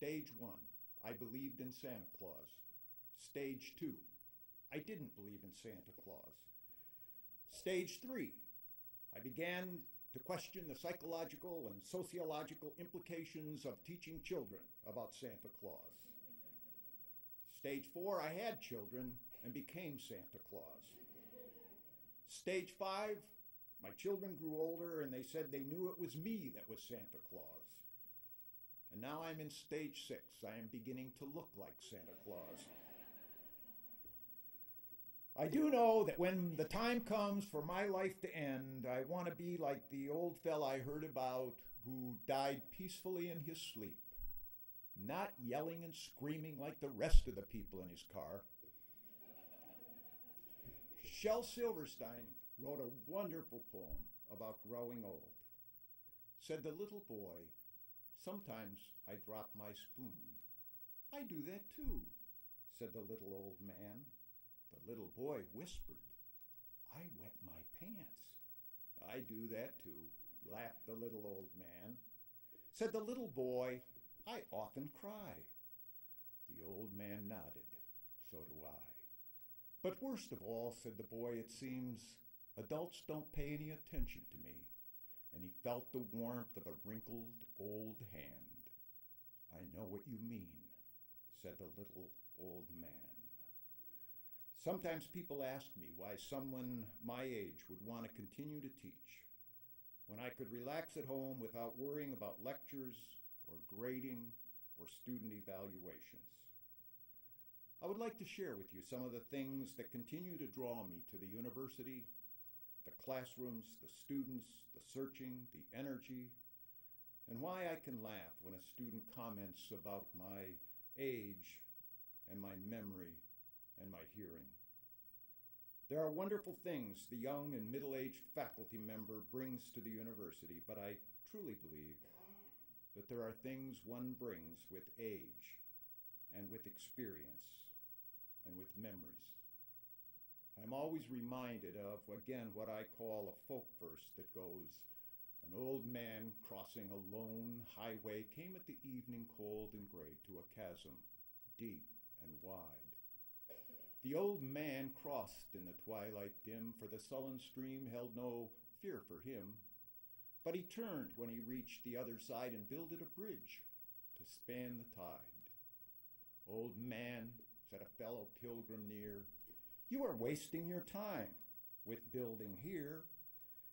Stage one, I believed in Santa Claus. Stage two, I didn't believe in Santa Claus. Stage three, I began to question the psychological and sociological implications of teaching children about Santa Claus. Stage four, I had children and became Santa Claus. Stage five, my children grew older and they said they knew it was me that was Santa Claus. And now I'm in stage six. I am beginning to look like Santa Claus. I do know that when the time comes for my life to end, I want to be like the old fellow I heard about who died peacefully in his sleep, not yelling and screaming like the rest of the people in his car. Shel Silverstein wrote a wonderful poem about growing old. Said the little boy, Sometimes I drop my spoon. I do that too, said the little old man. The little boy whispered, I wet my pants. I do that too, laughed the little old man. Said the little boy, I often cry. The old man nodded, so do I. But worst of all, said the boy, it seems adults don't pay any attention to me. And he felt the warmth of a wrinkled old hand. I know what you mean, said the little old man. Sometimes people ask me why someone my age would want to continue to teach when I could relax at home without worrying about lectures or grading or student evaluations. I would like to share with you some of the things that continue to draw me to the university the classrooms, the students, the searching, the energy, and why I can laugh when a student comments about my age and my memory and my hearing. There are wonderful things the young and middle aged faculty member brings to the university, but I truly believe that there are things one brings with age and with experience and with memories. I'm always reminded of, again, what I call a folk verse that goes, An old man crossing a lone highway came at the evening cold and gray to a chasm, deep and wide. The old man crossed in the twilight dim, for the sullen stream held no fear for him. But he turned when he reached the other side and builded a bridge to span the tide. Old man, said a fellow pilgrim near, you are wasting your time with building here.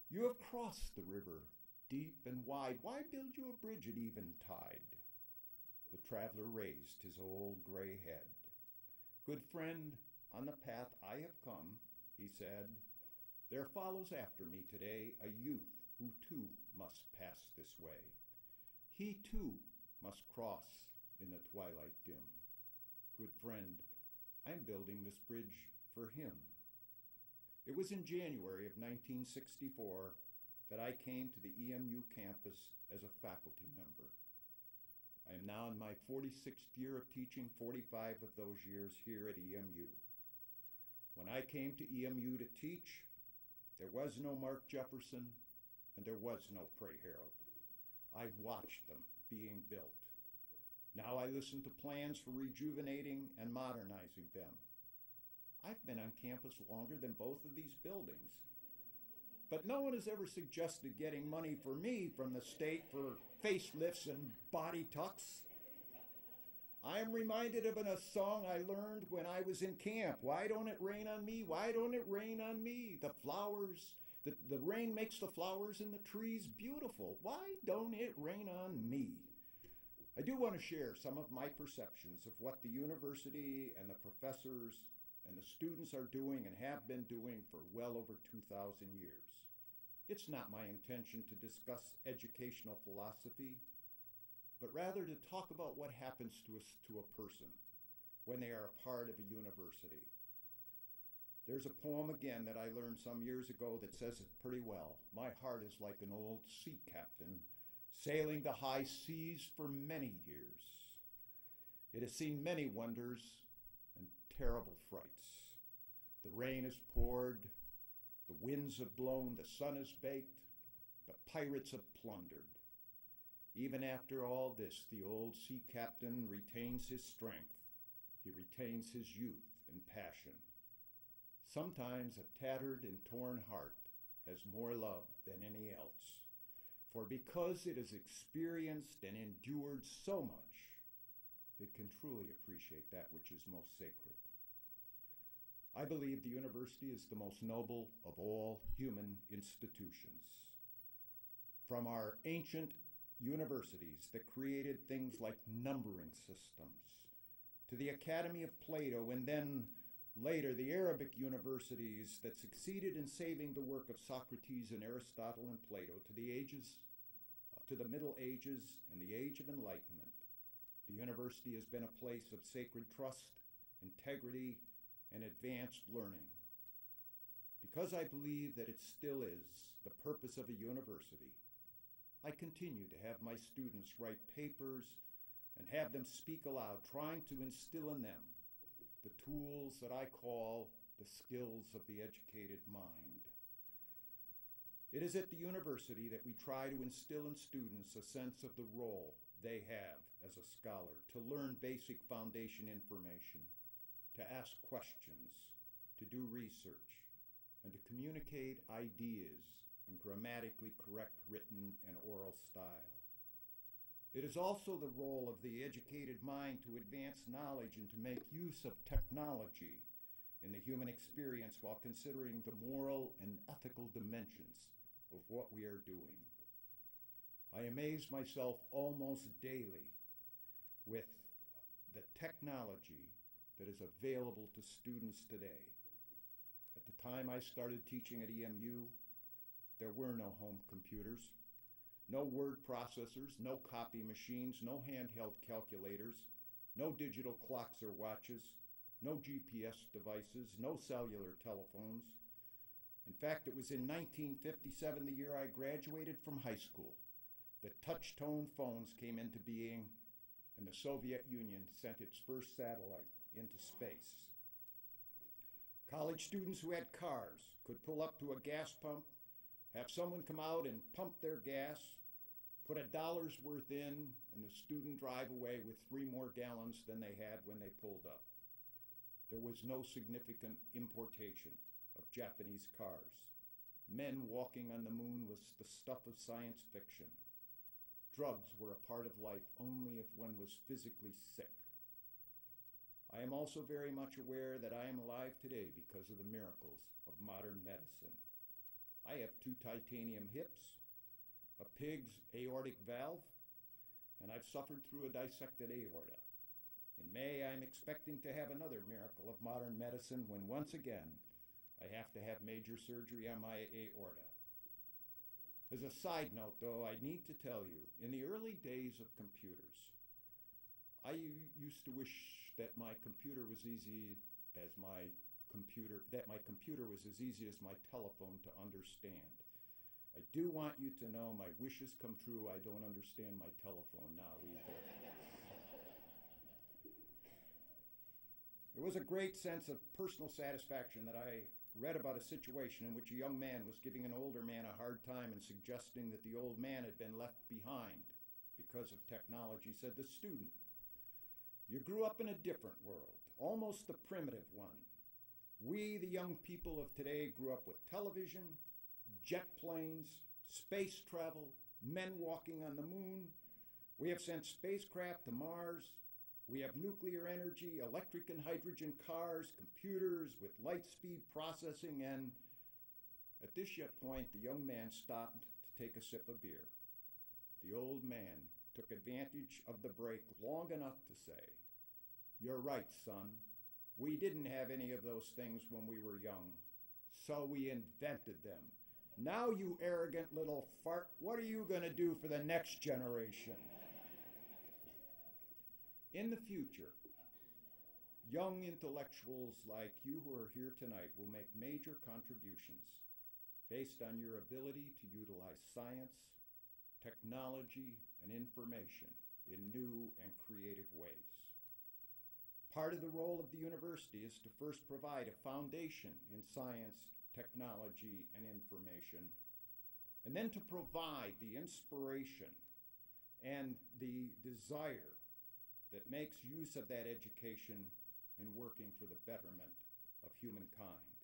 You have crossed the river deep and wide. Why build you a bridge at eventide? The traveler raised his old gray head. Good friend, on the path I have come, he said, there follows after me today a youth who too must pass this way. He too must cross in the twilight dim. Good friend, I am building this bridge for him. It was in January of 1964 that I came to the EMU campus as a faculty member. I am now in my 46th year of teaching, 45 of those years here at EMU. When I came to EMU to teach, there was no Mark Jefferson and there was no Pray Harrold. I watched them being built. Now I listen to plans for rejuvenating and modernizing them. I've been on campus longer than both of these buildings. But no one has ever suggested getting money for me from the state for facelifts and body tucks. I am reminded of a song I learned when I was in camp. Why don't it rain on me? Why don't it rain on me? The flowers, the, the rain makes the flowers and the trees beautiful. Why don't it rain on me? I do want to share some of my perceptions of what the university and the professors and the students are doing and have been doing for well over 2,000 years. It's not my intention to discuss educational philosophy, but rather to talk about what happens to us to a person when they are a part of a university. There's a poem again that I learned some years ago that says it pretty well. My heart is like an old sea captain sailing the high seas for many years. It has seen many wonders and terrible frights. The rain has poured, the winds have blown, the sun has baked, the pirates have plundered. Even after all this, the old sea captain retains his strength. He retains his youth and passion. Sometimes a tattered and torn heart has more love than any else. For because it has experienced and endured so much, it can truly appreciate that which is most sacred. I believe the university is the most noble of all human institutions. From our ancient universities that created things like numbering systems, to the Academy of Plato, and then later the Arabic universities that succeeded in saving the work of Socrates and Aristotle and Plato to the ages, to the Middle Ages and the Age of Enlightenment. The university has been a place of sacred trust, integrity, and advanced learning. Because I believe that it still is the purpose of a university, I continue to have my students write papers and have them speak aloud, trying to instill in them the tools that I call the skills of the educated mind. It is at the university that we try to instill in students a sense of the role they have as a scholar, to learn basic foundation information, to ask questions, to do research, and to communicate ideas in grammatically correct written and oral style. It is also the role of the educated mind to advance knowledge and to make use of technology in the human experience while considering the moral and ethical dimensions of what we are doing. I amaze myself almost daily with the technology that is available to students today. At the time I started teaching at EMU, there were no home computers, no word processors, no copy machines, no handheld calculators, no digital clocks or watches, no GPS devices, no cellular telephones. In fact, it was in 1957, the year I graduated from high school, that touch tone phones came into being and the Soviet Union sent its first satellite into space. College students who had cars could pull up to a gas pump, have someone come out and pump their gas, put a dollar's worth in, and the student drive away with three more gallons than they had when they pulled up. There was no significant importation of Japanese cars. Men walking on the moon was the stuff of science fiction. Drugs were a part of life only if one was physically sick. I am also very much aware that I am alive today because of the miracles of modern medicine. I have two titanium hips, a pig's aortic valve, and I've suffered through a dissected aorta. In May, I'm expecting to have another miracle of modern medicine when once again I have to have major surgery on my aorta. As a side note, though, I need to tell you, in the early days of computers, I used to wish that my computer was easy as my computer, that my computer was as easy as my telephone to understand. I do want you to know my wishes come true. I don't understand my telephone now either. There was a great sense of personal satisfaction that I read about a situation in which a young man was giving an older man a hard time and suggesting that the old man had been left behind because of technology, said the student. You grew up in a different world, almost the primitive one. We, the young people of today, grew up with television, jet planes, space travel, men walking on the moon. We have sent spacecraft to Mars. We have nuclear energy, electric and hydrogen cars, computers with light speed processing, and at this point, the young man stopped to take a sip of beer. The old man took advantage of the break long enough to say, You're right, son. We didn't have any of those things when we were young, so we invented them. Now, you arrogant little fart, what are you going to do for the next generation? In the future, young intellectuals like you who are here tonight will make major contributions based on your ability to utilize science, technology, and information in new and creative ways. Part of the role of the university is to first provide a foundation in science, technology, and information, and then to provide the inspiration and the desire that makes use of that education in working for the betterment of humankind.